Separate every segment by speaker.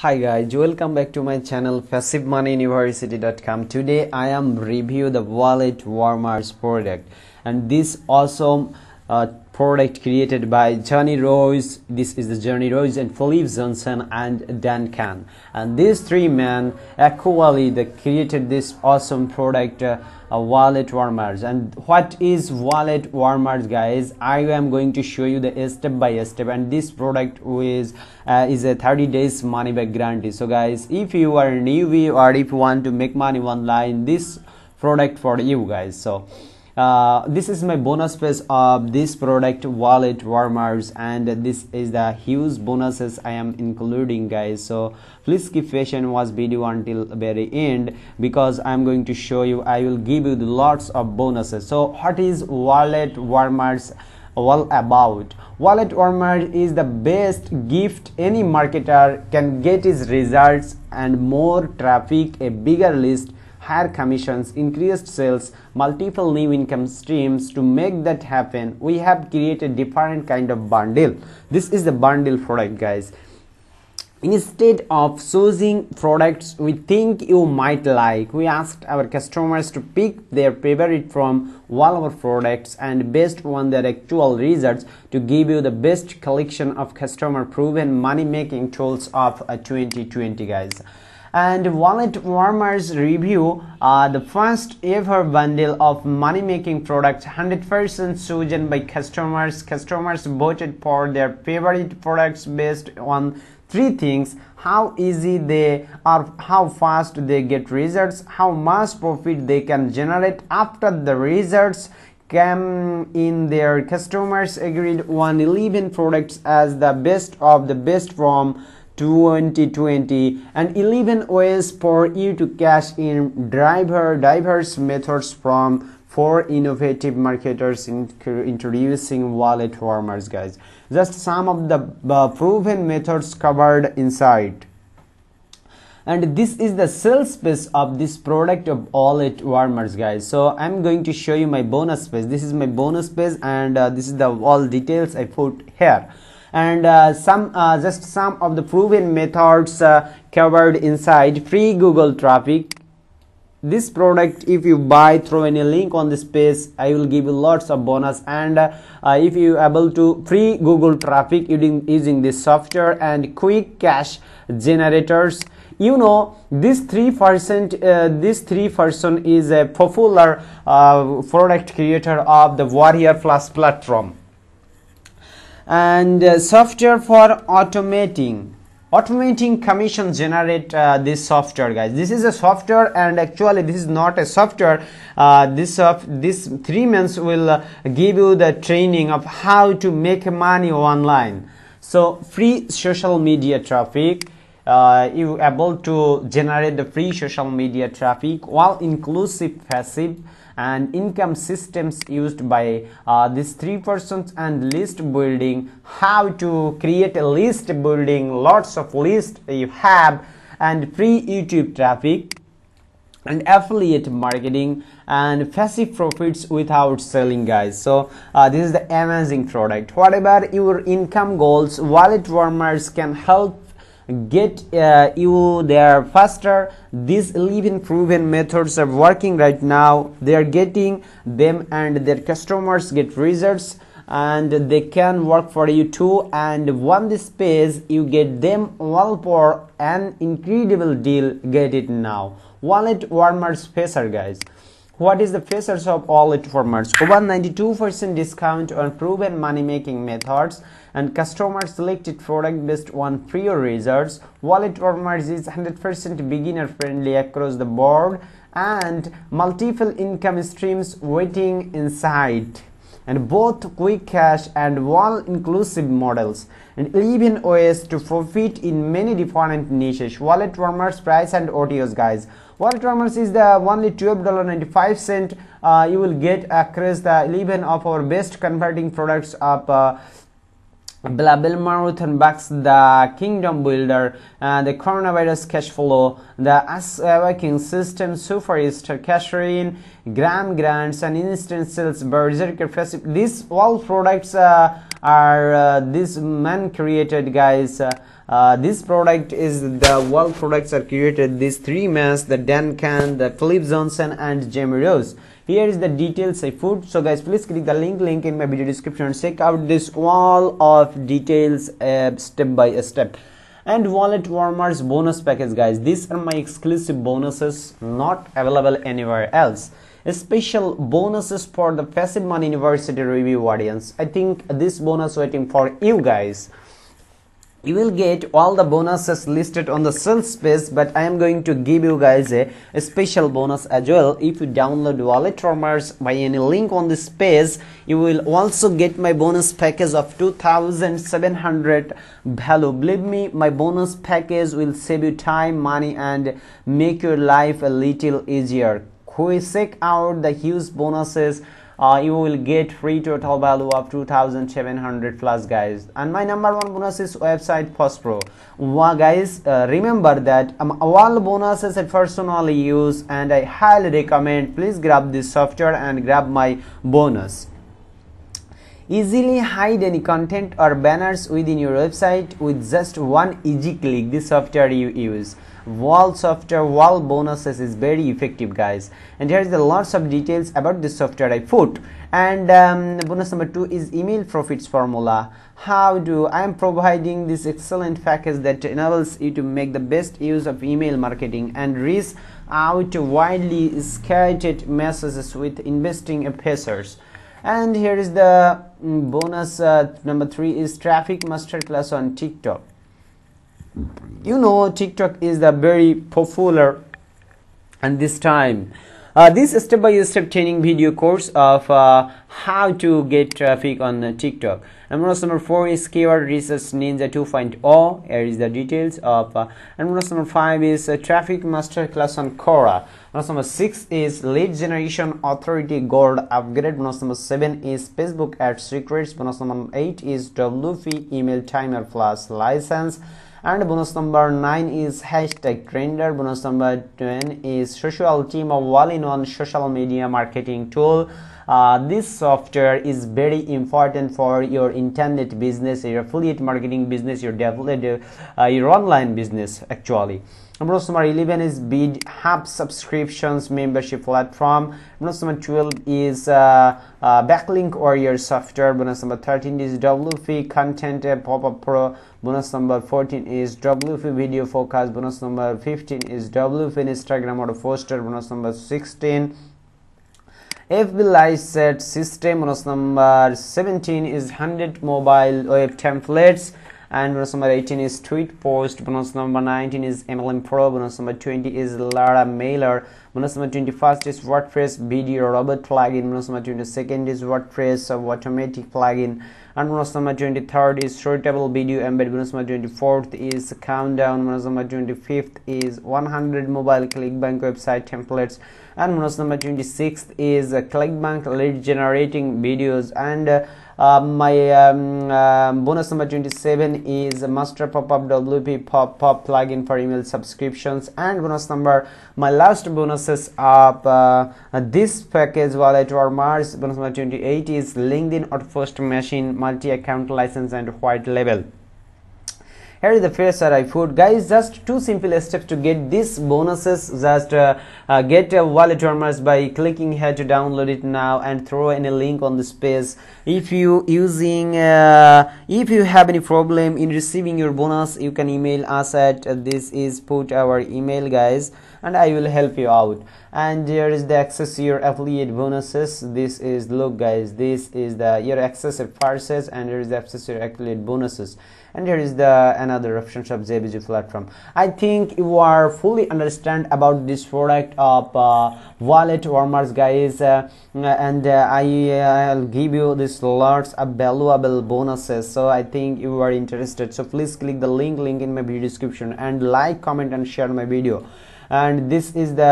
Speaker 1: Hi guys, welcome back to my channel passivemoneyuniversity.com. Today I am review the wallet warmerz product and this awesome uh, product created by Jonny Rose. This is the Jonny Rose and Phillip Johansen and Dan Khan. And these three men actually they created this awesome product uh, uh, wallet warmerz. And what is wallet warmerz guys? I am going to show you the step by step. And this product is uh, is a 30 days money back guarantee. So guys if you are a newbie or if you want to make money online this product for you guys. So uh, this is my bonus phase of this product wallet warmerz and this is the huge bonuses i am including guys. So please keep patient watch video until very end because i'm going to show you i will give you lots of bonuses. So what is wallet warmerz all about? Wallet warmer is the best gift any marketer can get his results and more traffic a bigger list higher commissions, increased sales, multiple new income streams. To make that happen, we have created different kind of bundle. This is the bundle product, guys. Instead of choosing products we think you might like, we asked our customers to pick their favorite from all our products and based on their actual results to give you the best collection of customer proven money making tools of uh, 2020 guys and wallet warmerz review uh, the first ever bundle of money making products 100% chosen by customers. Customers voted for their favorite products based on three things how easy they are how fast they get results how much profit they can generate. After the results came in their customers agreed on 11 products as the best of the best from 2020 and 11 ways for you to cash in driver diverse methods from four innovative marketers in introducing wallet warmerz guys. Just some of the uh, proven methods covered inside. And this is the sales page of this product of wallet warmerz guys. So i'm going to show you my bonus page this is my bonus page and uh, this is the all details i put here and uh, some uh, just some of the proven methods uh, covered inside free google traffic. This product if you buy through any link on this page i will give you lots of bonus. And uh, if you able to free google traffic using using this software and quick cash generators you know this 3% uh, this 3 person is a popular uh, product creator of the warrior plus platform and uh, software for automating. Automating commission generate uh, this software guys. This is a software and actually this is not a software. Uh, this of this three months will uh, give you the training of how to make money online. So free social media traffic uh, you able to generate the free social media traffic while inclusive passive and income systems used by uh, these three persons and list building. How to create a list building? Lots of list you have. And free youtube traffic and affiliate marketing and passive profits without selling guys. So uh, this is the amazing product. Whatever your income goals? Wallet warmerz can help get uh, you there faster. These 11 proven methods are working right now. They are getting them and their customers get results and they can work for you too. And one this page you get them all for an incredible deal. Get it now. Wallet warmerz spacer guys what is the features of wallet warmerz over 92% discount on proven money making methods and customer selected product based on prior results. Wallet warmerz is 100% beginner friendly across the board and multiple income streams waiting inside and both quick cash and all inclusive models and even ways to profit in many different niches. Wallet warmerz price and otos guys. Wallet warmerz is the only $12.95 uh, you will get across the 11 of our best converting products of uh, Blabbermouth Bucks, the Kingdom Builder, uh, the Coronavirus Cash Flow, the Working System, Easter, Casherin, Gram Grands, and Instant Sales, Berserker These all products uh, are uh, these man created guys. Uh, uh, this product is the world products are created. These three men the Dan Khan the Phillip Johansen and Jamie Rose here is the details I put so guys please click the link link in my video description and check out this wall of details uh, step by step. And wallet warmerz bonus package guys. These are my exclusive bonuses not available anywhere else. Special bonuses for the passive money university review audience. I think this bonus waiting for you guys you will get all the bonuses listed on the sales page but i am going to give you guys a, a special bonus as well. If you download wallet warmerz by any link on this page you will also get my bonus package of 2700 value. Believe me my bonus package will save you time money and make your life a little easier. Check out the huge bonuses uh, you will get free total value of 2700 plus guys. And my number one bonus is website post pro well, guys uh, remember that um, all bonuses I personally use and I highly recommend please grab this software and grab my bonus easily hide any content or banners within your website with just one easy click. This software you use. Wall software wall bonuses is very effective guys. And here is the lots of details about this software i put. And um, bonus number two is email profits formula. How do i am providing this excellent package that enables you to make the best use of email marketing and reach out widely scattered messages with investing pacers and here is the mm, bonus uh, number three is traffic masterclass on tiktok. You know tiktok is the very popular and this time uh, this step-by-step -step training video course of uh, how to get traffic on tiktok. And number four is keyword research ninja 2.0 here is the details of uh, and number five is uh, traffic master class on quora number six is lead generation authority gold upgrade. Bonus number seven is facebook ad secrets. Bonus number eight is wp email timer plus license. And bonus number 9 is hashtag trender. Bonus number 10 is social team of all-in-one social media marketing tool uh, this software is very important for your internet business your affiliate marketing business your develop uh, your online business actually Bonus number 11 is bid hub subscriptions membership platform. Bonus number 12 is uh, uh, backlink warrior software. Bonus number 13 is WP content uh, pop-up pro. Bonus number 14 is WP video focus. Bonus number 15 is WP Instagram auto poster. Bonus number 16 FB Live Set system. Number 17 is 100 mobile web templates and bonus number 18 is tweet post. Bonus number 19 is mlm pro. Bonus number 20 is lara mailer. Bonus number 21st is wordpress video robot plugin. Bonus number 22nd is wordpress automatic plugin. And bonus number 23rd is shortable video embed. Bonus number 24th is countdown. Bonus number 25th is 100 mobile clickbank website templates. And bonus number 26th is clickbank lead generating videos. And uh, uh, my um, uh, bonus number 27 is master pop-up wp pop-up plugin for email subscriptions. And bonus number my last bonuses of uh, this package wallet warmerz. Bonus number 28 is linkedin or first machine multi-account license and white label here is the first I put guys just two simple steps to get these bonuses. Just uh, uh, get uh, wallet warmerz by clicking here to download it now and throw any link on the space. If you using uh, if you have any problem in receiving your bonus you can email us at uh, this is put our email guys and I will help you out. And here is the access your affiliate bonuses. This is look guys this is the your access purchase and here is the access your affiliate bonuses and here is the another options of JBG platform I think you are fully understand about this product of uh, wallet warmerz guys uh, and uh, I will give you this lots of valuable bonuses. So I think you are interested. So please click the link link in my video description. And like comment and share my video and this is the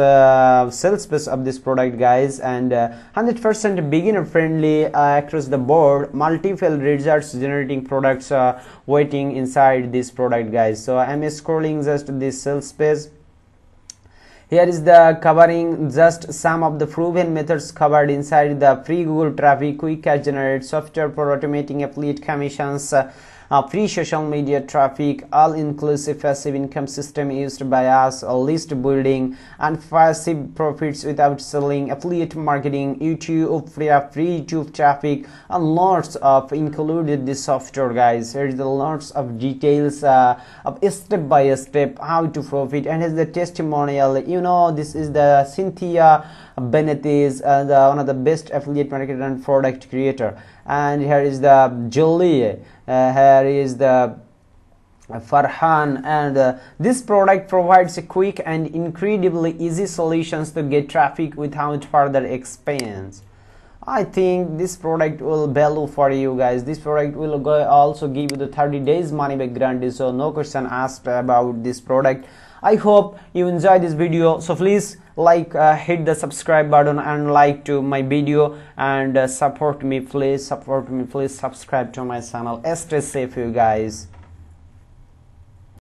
Speaker 1: uh, sales space of this product guys. And 100% uh, beginner friendly uh, across the board multiple results generating products waiting inside this product guys. So i'm scrolling just this sales space here is the covering just some of the proven methods covered inside the free google traffic quick cash generate software for automating affiliate commissions uh, uh, free social media traffic all inclusive passive income system used by us list building and passive profits without selling affiliate marketing youtube free free youtube traffic and lots of included this software guys. Here is lots of details uh, of step by step how to profit. And here's the testimonial. You know this is the cynthia bennett uh, one of the best affiliate marketer and product creator and here is the jolie uh, here is the Farhan. And uh, this product provides a quick and incredibly easy solutions to get traffic without further expense. I think this product will value for you guys. This product will also give you the 30 days money back guarantee. So no question asked about this product I hope you enjoy this video. So please like uh, hit the subscribe button and like to my video and uh, support me. Please support me. Please subscribe to my channel. Stay safe you guys